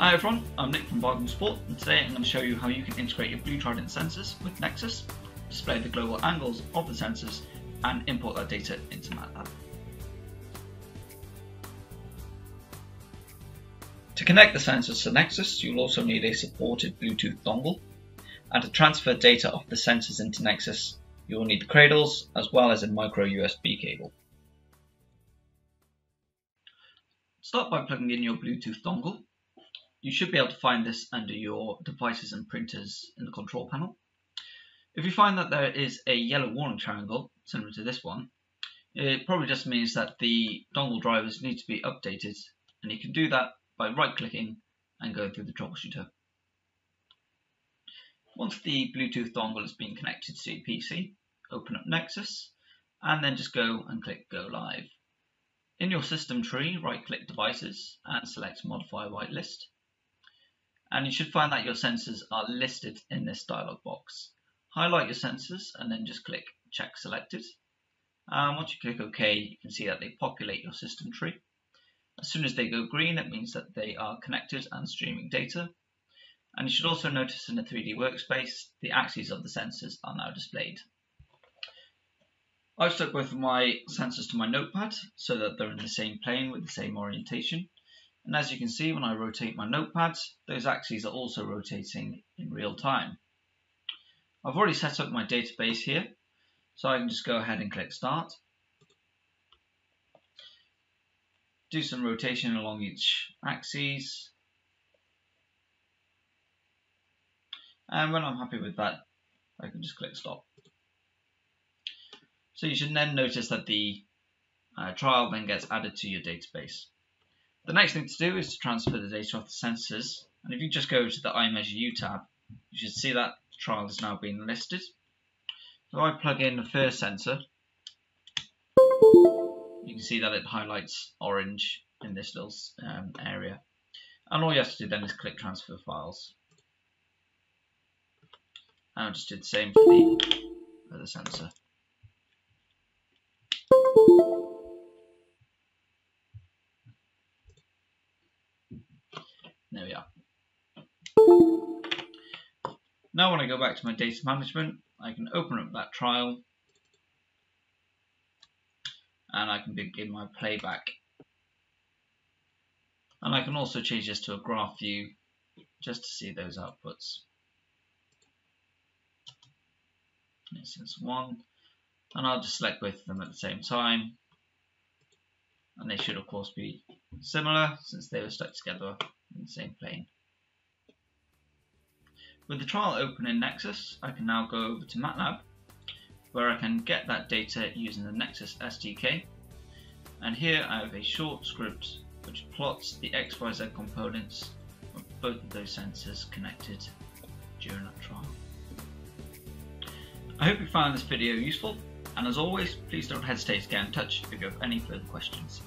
Hi everyone, I'm Nick from Vicon Support and today I'm going to show you how you can integrate your Blue Trident sensors with Nexus, display the global angles of the sensors and import that data into MATLAB. To connect the sensors to Nexus you'll also need a supported Bluetooth dongle and to transfer data off the sensors into Nexus you will need the cradles as well as a micro USB cable. Start by plugging in your Bluetooth dongle you should be able to find this under your devices and printers in the control panel. If you find that there is a yellow warning triangle, similar to this one, it probably just means that the dongle drivers need to be updated and you can do that by right clicking and going through the troubleshooter. Once the Bluetooth dongle has been connected to your PC, open up Nexus and then just go and click Go Live. In your system tree, right click Devices and select Modify Whitelist and you should find that your sensors are listed in this dialog box. Highlight your sensors and then just click check selected. And once you click OK, you can see that they populate your system tree. As soon as they go green, it means that they are connected and streaming data. And you should also notice in the 3D workspace, the axes of the sensors are now displayed. I've stuck both of my sensors to my notepad so that they're in the same plane with the same orientation. And as you can see, when I rotate my notepad, those axes are also rotating in real time. I've already set up my database here, so I can just go ahead and click Start. Do some rotation along each axis. And when I'm happy with that, I can just click Stop. So you should then notice that the uh, trial then gets added to your database. The next thing to do is to transfer the data off the sensors. And if you just go to the iMeasureU tab, you should see that the trial is now being listed. So I plug in the first sensor. You can see that it highlights orange in this little um, area. And all you have to do then is click transfer files. And I'll just do the same for the other sensor. There we are. Now when I go back to my data management, I can open up that trial and I can begin my playback. And I can also change this to a graph view just to see those outputs. This is one, and I'll just select both of them at the same time. And they should of course be similar since they were stuck together in the same plane. With the trial open in Nexus, I can now go over to MATLAB, where I can get that data using the Nexus SDK. And here I have a short script which plots the XYZ components of both of those sensors connected during that trial. I hope you found this video useful, and as always, please don't hesitate to get in touch if you have any further questions.